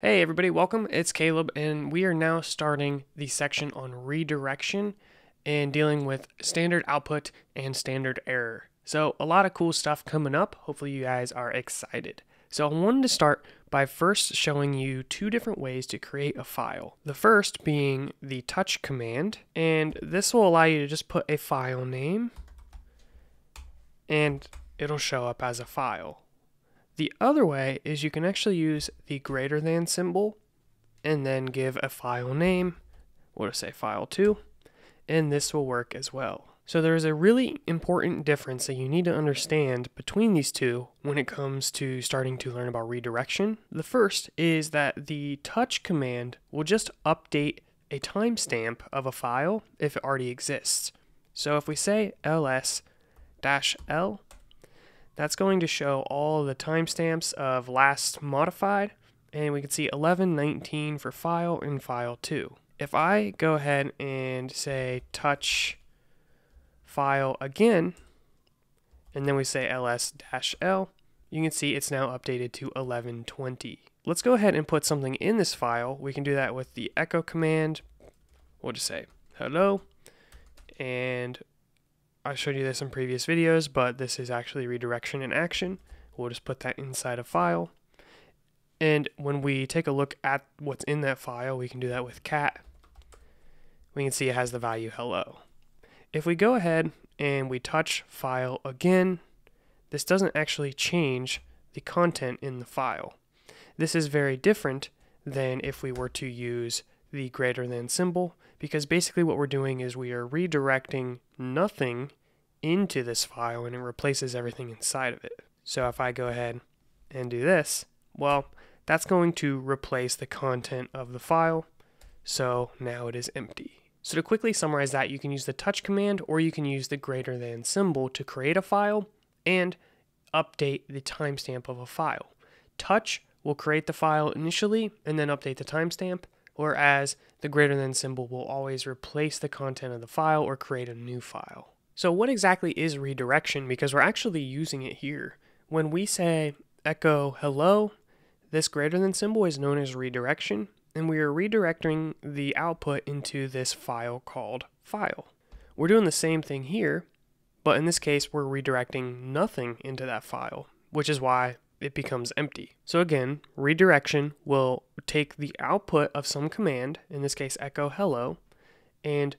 Hey everybody, welcome. It's Caleb, and we are now starting the section on redirection and dealing with standard output and standard error. So, a lot of cool stuff coming up. Hopefully, you guys are excited. So, I wanted to start by first showing you two different ways to create a file. The first being the touch command, and this will allow you to just put a file name and it'll show up as a file. The other way is you can actually use the greater than symbol and then give a file name, we'll just say file2, and this will work as well. So there is a really important difference that you need to understand between these two when it comes to starting to learn about redirection. The first is that the touch command will just update a timestamp of a file if it already exists. So if we say ls-l that's going to show all the timestamps of last modified, and we can see 1119 for file and file 2. If I go ahead and say touch file again, and then we say ls-l, you can see it's now updated to 1120. Let's go ahead and put something in this file. We can do that with the echo command. We'll just say hello, and I showed you this in previous videos, but this is actually redirection in action. We'll just put that inside a file. And when we take a look at what's in that file, we can do that with cat. We can see it has the value hello. If we go ahead and we touch file again, this doesn't actually change the content in the file. This is very different than if we were to use the greater than symbol because basically what we're doing is we are redirecting nothing into this file and it replaces everything inside of it. So if I go ahead and do this, well, that's going to replace the content of the file. So now it is empty. So to quickly summarize that, you can use the touch command or you can use the greater than symbol to create a file and update the timestamp of a file. Touch will create the file initially and then update the timestamp, whereas the greater than symbol will always replace the content of the file or create a new file. So what exactly is redirection? Because we're actually using it here. When we say echo hello, this greater than symbol is known as redirection, and we are redirecting the output into this file called file. We're doing the same thing here, but in this case, we're redirecting nothing into that file, which is why it becomes empty. So again, redirection will take the output of some command, in this case echo hello, and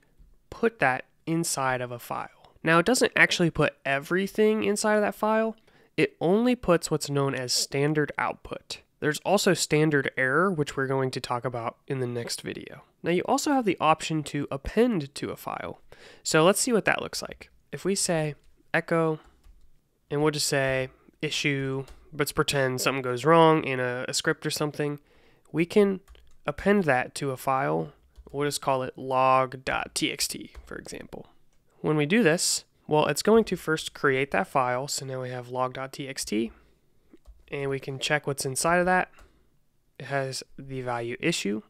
put that inside of a file. Now, it doesn't actually put everything inside of that file, it only puts what's known as standard output. There's also standard error, which we're going to talk about in the next video. Now, you also have the option to append to a file. So let's see what that looks like. If we say echo, and we'll just say issue, let's pretend something goes wrong in a, a script or something, we can append that to a file. We'll just call it log.txt, for example. When we do this, well, it's going to first create that file. So now we have log.txt and we can check what's inside of that. It has the value issue.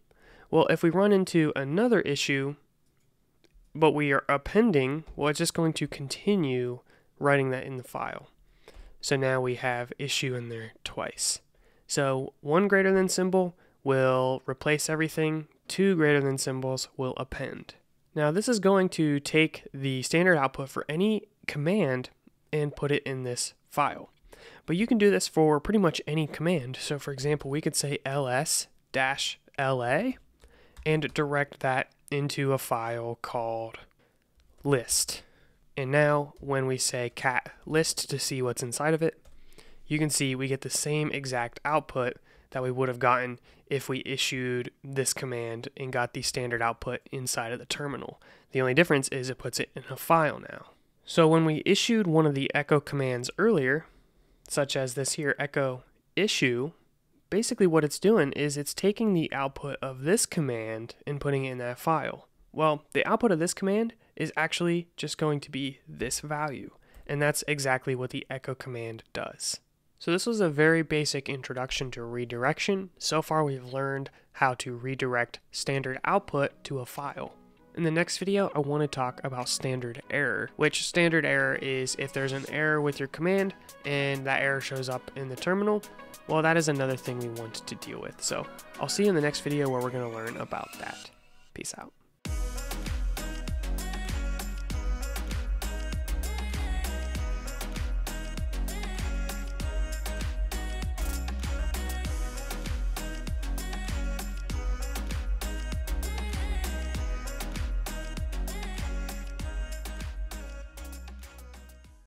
Well, if we run into another issue, but we are appending, well, it's just going to continue writing that in the file. So now we have issue in there twice. So one greater than symbol will replace everything, two greater than symbols will append. Now this is going to take the standard output for any command and put it in this file. But you can do this for pretty much any command. So for example, we could say ls-la and direct that into a file called list. And now when we say cat list to see what's inside of it, you can see we get the same exact output that we would have gotten if we issued this command and got the standard output inside of the terminal. The only difference is it puts it in a file now. So when we issued one of the echo commands earlier, such as this here echo issue, basically what it's doing is it's taking the output of this command and putting it in that file. Well, the output of this command is actually just going to be this value, and that's exactly what the echo command does. So this was a very basic introduction to redirection. So far we've learned how to redirect standard output to a file. In the next video, I want to talk about standard error, which standard error is if there's an error with your command and that error shows up in the terminal, well, that is another thing we want to deal with. So I'll see you in the next video where we're going to learn about that. Peace out.